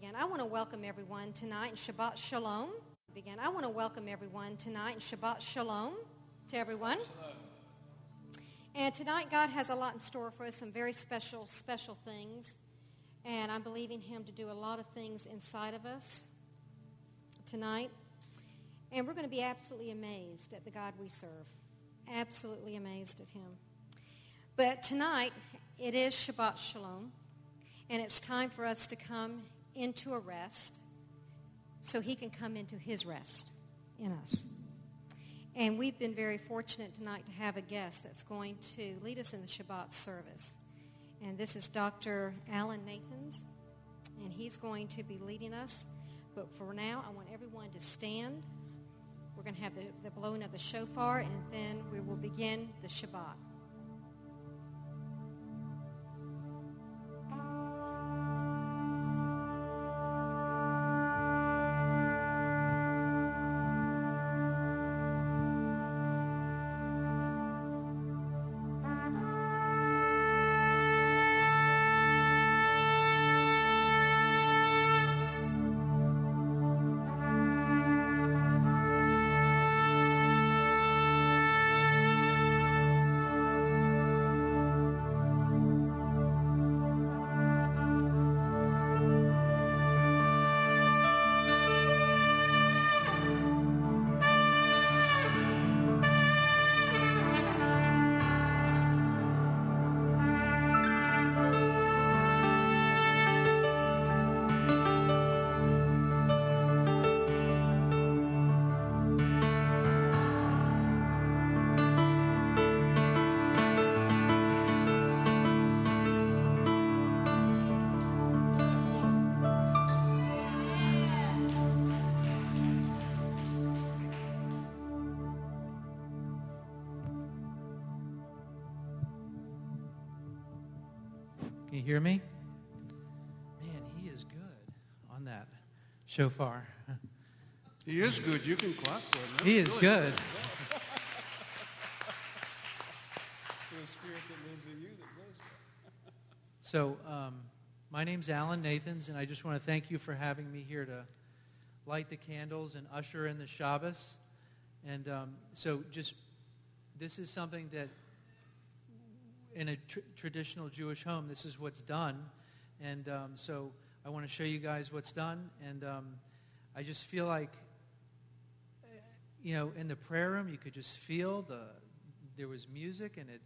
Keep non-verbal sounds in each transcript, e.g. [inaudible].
begin. I want to welcome everyone tonight in Shabbat Shalom. Begin. I want to welcome everyone tonight in Shabbat Shalom to everyone. And tonight, God has a lot in store for us, some very special, special things. And I'm believing Him to do a lot of things inside of us tonight. And we're going to be absolutely amazed at the God we serve. Absolutely amazed at Him. But tonight, it is Shabbat Shalom. And it's time for us to come into a rest so He can come into His rest in us. And we've been very fortunate tonight to have a guest that's going to lead us in the Shabbat service. And this is Dr. Alan Nathans, and he's going to be leading us. But for now, I want everyone to stand. We're going to have the, the blowing of the shofar, and then we will begin the Shabbat. You hear me? Man, he is good on that shofar. He is good. You can clap for him. That's He is really good. [laughs] The spirit that lives in you that does that. [laughs] So, um, my name's Alan Nathans, and I just want to thank you for having me here to light the candles and usher in the Shabbos. And um, so, just this is something that in a tr- traditional Jewish home, this is what's done. And um, so, I want to show you guys what's done. And um, I just feel like, you know, in the prayer room, you could just feel the there was music, and it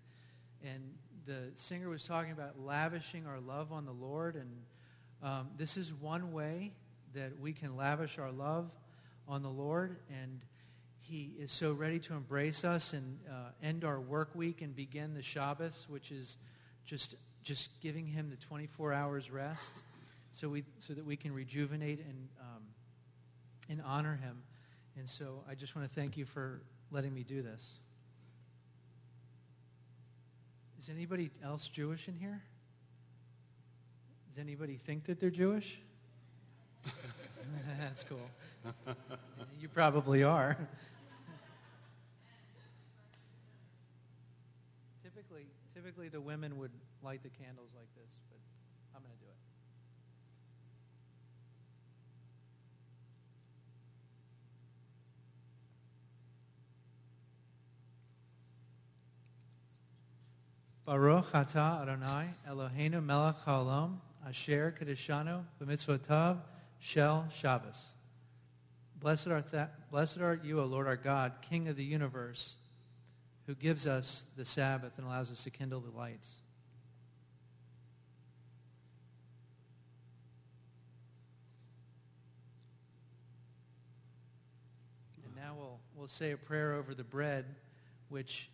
and the singer was talking about lavishing our love on the Lord. And um, this is one way that we can lavish our love on the Lord. And He is so ready to embrace us and uh, end our work week and begin the Shabbos, which is just just giving Him the 24 hours rest, so we so that we can rejuvenate and um, and honor Him. And so I just want to thank you for letting me do this. Is anybody else Jewish in here? Does anybody think that they're Jewish? [laughs] That's cool. [laughs] You probably are. Typically, the women would light the candles like this, but I'm going to do it. Baruch atah Adonai Eloheinu melech haolam asher kedeshanu b'mitzvotav shel Shabbos. Blessed art, blessed art you, O Lord our God, King of the universe, who gives us the Sabbath and allows us to kindle the lights. And now we'll, we'll say a prayer over the bread, which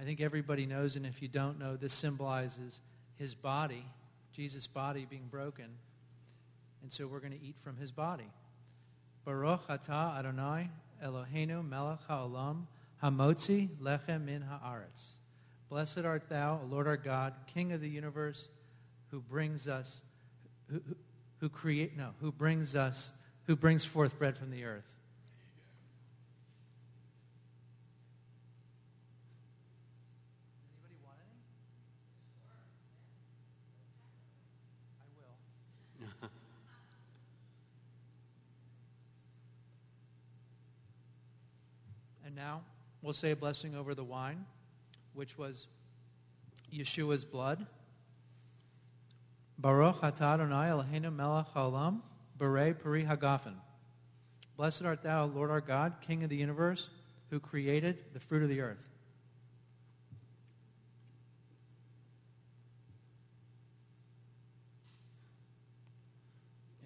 I think everybody knows, and if you don't know, this symbolizes his body, Jesus' body being broken. And so we're going to eat from his body. Baruch atah Adonai Eloheinu melech haolam Hamotzi lechem min haaretz. Blessed art thou, Lord our God, King of the universe, who brings us, who, who, create, no, who brings us, who brings forth bread from the earth. [laughs] now we'll say a blessing over the wine, which was Yeshua's blood. Baruch atah Adonai Eloheinu melech haolam, berei peri hagafen. Blessed art thou, Lord our God, King of the universe, who created the fruit of the earth.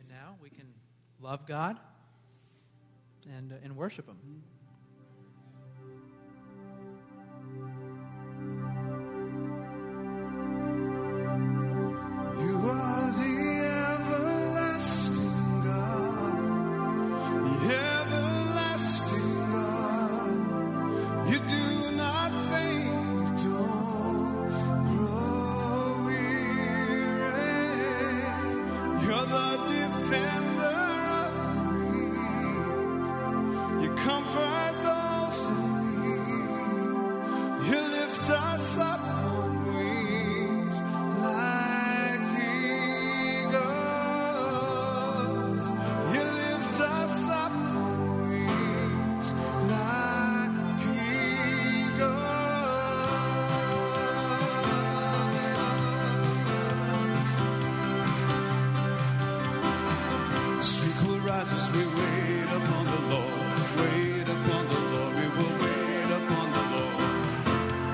And now we can love God and, uh, and worship Him.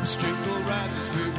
Strength will rise as we